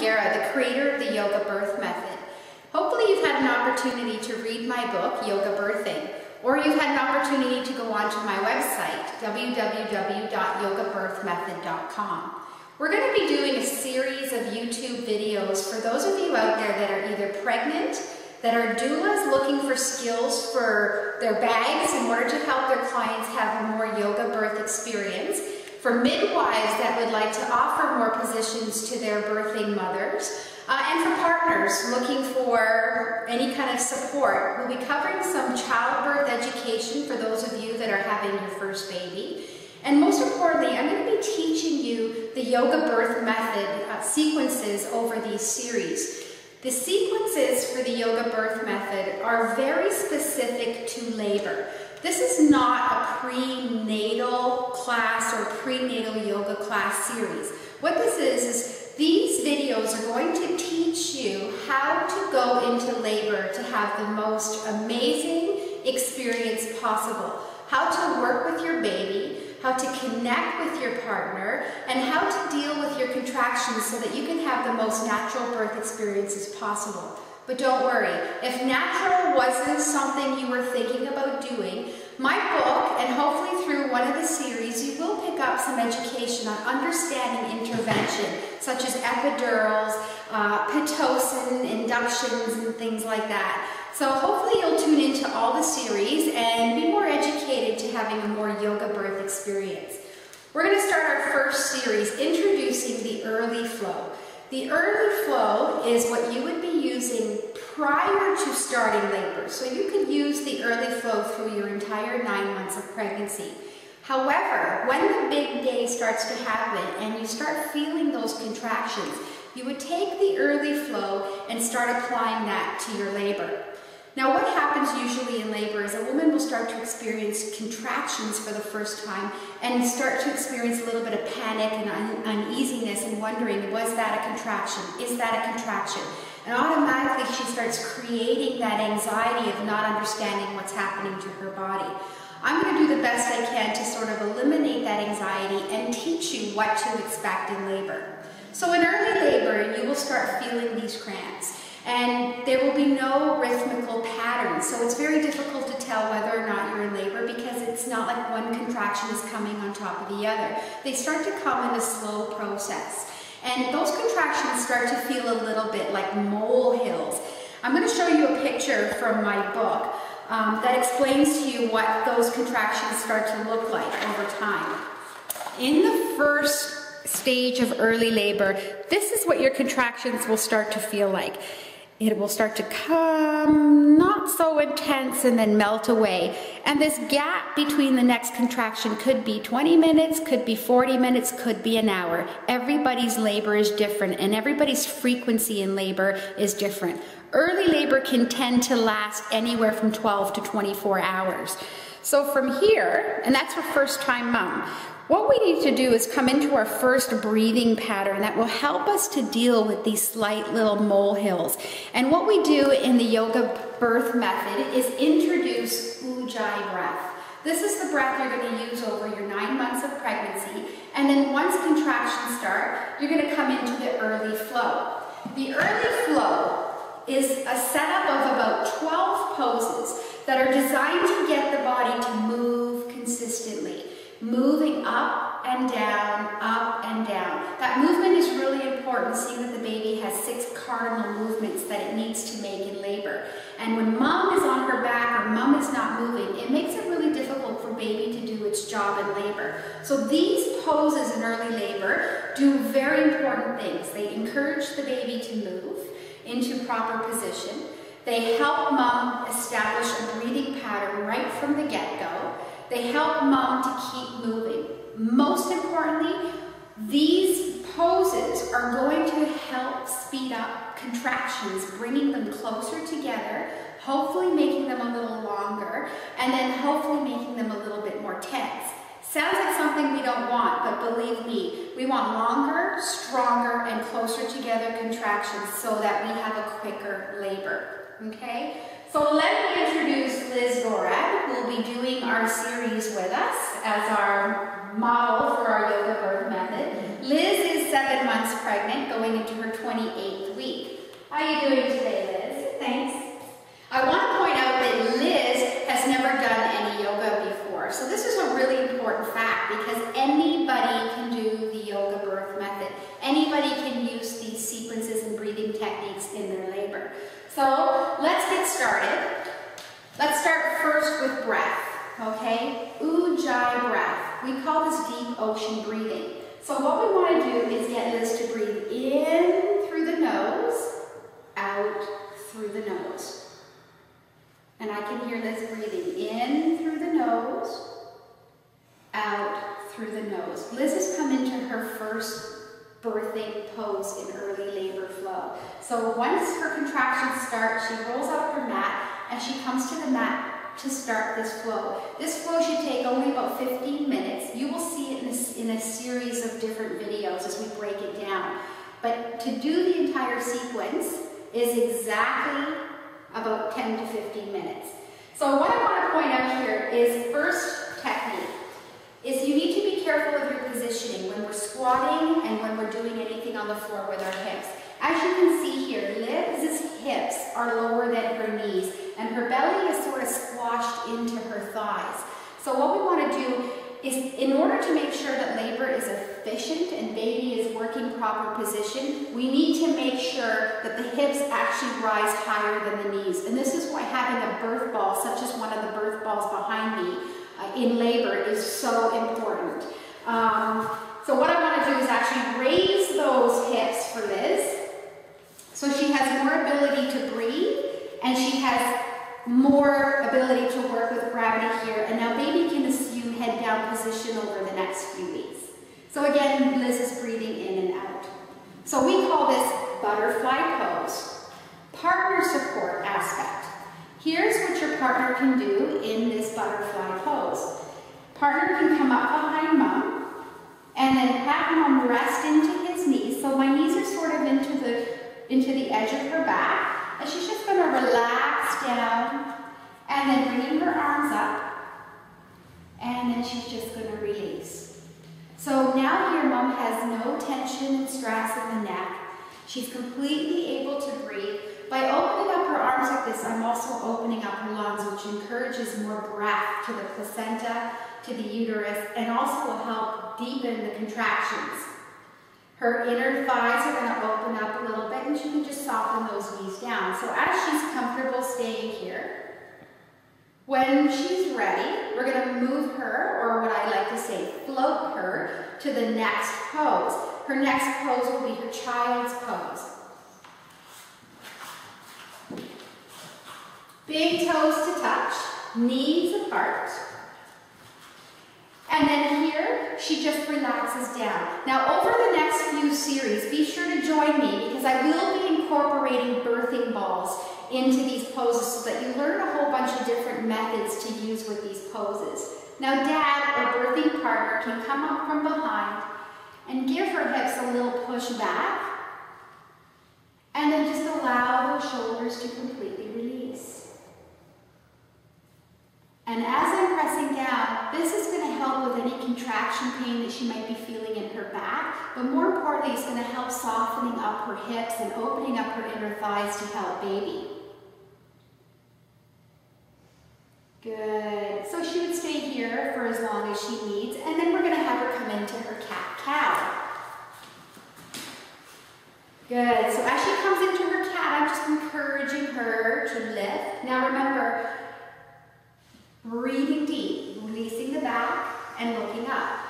The creator of the Yoga Birth Method. Hopefully you've had an opportunity to read my book, Yoga Birthing, or you've had an opportunity to go onto my website, www.yogabirthmethod.com. We're going to be doing a series of YouTube videos for those of you out there that are either pregnant, that are doulas looking for skills for their bags in order to help their clients have a more yoga birth experience, for midwives that would like to offer more positions to their birthing mothers, uh, and for partners looking for any kind of support. We'll be covering some childbirth education for those of you that are having your first baby. And most importantly, I'm going to be teaching you the yoga birth method uh, sequences over these series. The sequences for the yoga birth method are very specific to labor. This is not a prenatal class or prenatal yoga class series. What this is, is these videos are going to teach you how to go into labor to have the most amazing experience possible. How to work with your baby, how to connect with your partner, and how to deal with your contractions so that you can have the most natural birth experiences possible. But don't worry, if natural wasn't something you were thinking about doing, my book, and hopefully through one of the series, you will pick up some education on understanding intervention, such as epidurals, uh, Pitocin, inductions, and things like that. So hopefully you'll tune into all the series and be more educated to having a more yoga birth experience. We're going to start our first series introducing the early flow. The early flow is what you would be using prior to starting labor. So you could use the early flow through your entire nine months of pregnancy. However, when the big day starts to happen and you start feeling those contractions, you would take the early flow and start applying that to your labor. Now what happens usually in labor is a woman will start to experience contractions for the first time and start to experience a little bit of panic and un uneasiness and wondering, was that a contraction? Is that a contraction? And automatically she starts creating that anxiety of not understanding what's happening to her body. I'm going to do the best I can to sort of eliminate that anxiety and teach you what to expect in labor. So in early labor, you will start feeling these cramps. And there will be no rhythmical pattern, so it's very difficult to tell whether or not you're in labor because it's not like one contraction is coming on top of the other. They start to come in a slow process. And those contractions start to feel a little bit like molehills. I'm going to show you a picture from my book um, that explains to you what those contractions start to look like over time. In the first stage of early labor, this is what your contractions will start to feel like it will start to come not so intense and then melt away. And this gap between the next contraction could be 20 minutes, could be 40 minutes, could be an hour. Everybody's labor is different and everybody's frequency in labor is different. Early labor can tend to last anywhere from 12 to 24 hours. So from here, and that's for first time mom, what we need to do is come into our first breathing pattern that will help us to deal with these slight little molehills. And what we do in the yoga birth method is introduce Ujjayi breath. This is the breath you're going to use over your nine months of pregnancy. And then once contractions start, you're going to come into the early flow. The early flow is a setup of about 12 poses that are designed to get the body to move consistently moving up and down, up and down. That movement is really important, seeing that the baby has six cardinal movements that it needs to make in labor. And when mom is on her back or mom is not moving, it makes it really difficult for baby to do its job in labor. So these poses in early labor do very important things. They encourage the baby to move into proper position. They help mom establish a breathing pattern right from the get-go. They help mom to keep moving. Most importantly, these poses are going to help speed up contractions, bringing them closer together, hopefully making them a little longer, and then hopefully making them a little bit more tense. Sounds like something we don't want, but believe me, we want longer, stronger, and closer together contractions so that we have a quicker labor, okay? So let me introduce Liz Gorad, who will be doing our series with us as our model for our yoga birth method. Liz is seven months pregnant, going into her 28th week. How are you doing today, Liz? Thanks. I want to point out that Liz has never done any yoga before. So this is a really important fact because anybody can do the yoga birth method. Anybody can use these sequences and breathing techniques in their labor. So started. Let's start first with breath, okay? Ujjayi breath. We call this deep ocean breathing. So what we want to do is get Liz to breathe in through the nose, out through the nose. And I can hear Liz breathing in through the nose, out through the nose. Liz has come into her first birthing pose in early labor flow. So once her contractions start, she rolls out her mat and she comes to the mat to start this flow. This flow should take only about 15 minutes. You will see it in a, in a series of different videos as we break it down. But to do the entire sequence is exactly about 10 to 15 minutes. So what I want to point out here is first technique is you need to be careful of your positioning when we're squatting and when we're doing anything on the floor with our hips. As you can see here, Liz's hips are lower than her knees and her belly is sort of squashed into her thighs. So what we want to do is in order to make sure that labor is efficient and baby is working proper position, we need to make sure that the hips actually rise higher than the knees. And this is why having a birth ball, such as one of the birth balls behind me, uh, in labor is so important. Um, so what I want to do is actually raise those hips for Liz. So she has more ability to breathe and she has more ability to work with gravity here. And now baby can assume head down position over the next few weeks. So again, Liz is breathing in and out. So we call this butterfly pose. Partner support aspect. Here's what your partner can do in this butterfly pose. Partner can come up behind mom and then mom rest into his knees. So my knees are sort of into the, into the edge of her back. And she's just going to relax down and then bringing her arms up. And then she's just to release. So now here mom has no tension and stress in the neck. She's completely able to breathe. By opening up her arms like this, I'm also opening up her lungs, which encourages more breath to the placenta, to the uterus, and also will help deepen the contractions. Her inner thighs are going to open up a little bit, and she can just soften those knees down. So as she's comfortable staying here, when she's ready, we're going to move her, or what I like to say, float her to the next pose. Her next pose will be her child's pose. Big toes to touch, knees apart. And then here, she just relaxes down. Now over the next few series, be sure to join me because I will be incorporating birthing balls into these poses so that you learn a whole bunch of different methods to use with these poses. Now dad or birthing partner can come up from behind and give her hips a little push back and then just allow those shoulders to completely release. And as I'm pressing down, this is going to help with any contraction pain that she might be feeling in her back, but more importantly, it's going to help softening up her hips and opening up her inner thighs to help baby. Good. So she would stay here for as long as she needs, and then we're going to have her come into her cat-cow. Good. So as she comes into her cat, I'm just encouraging her to lift. Now remember, Breathing deep, releasing the back and looking up.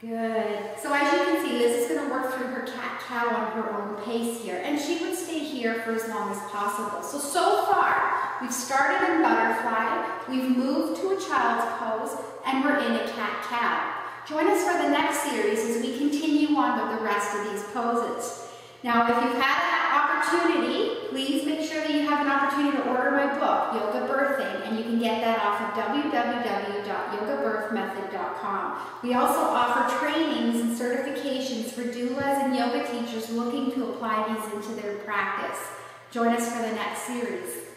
Good. So as you can see, Liz is going to work through her cat-cow on her own pace here. And she would stay here for as long as possible. So, so far, we've started in butterfly, we've moved to a child's pose, and we're in a cat-cow. Join us for the next series as we continue on with the rest of these poses. Now, if you've had that opportunity, please make sure that you have an opportunity to order my book, Yoga Birthing, and you can get that off of www.yogabirthmethod.com. We also offer trainings and certifications for doulas and yoga teachers looking to apply these into their practice. Join us for the next series.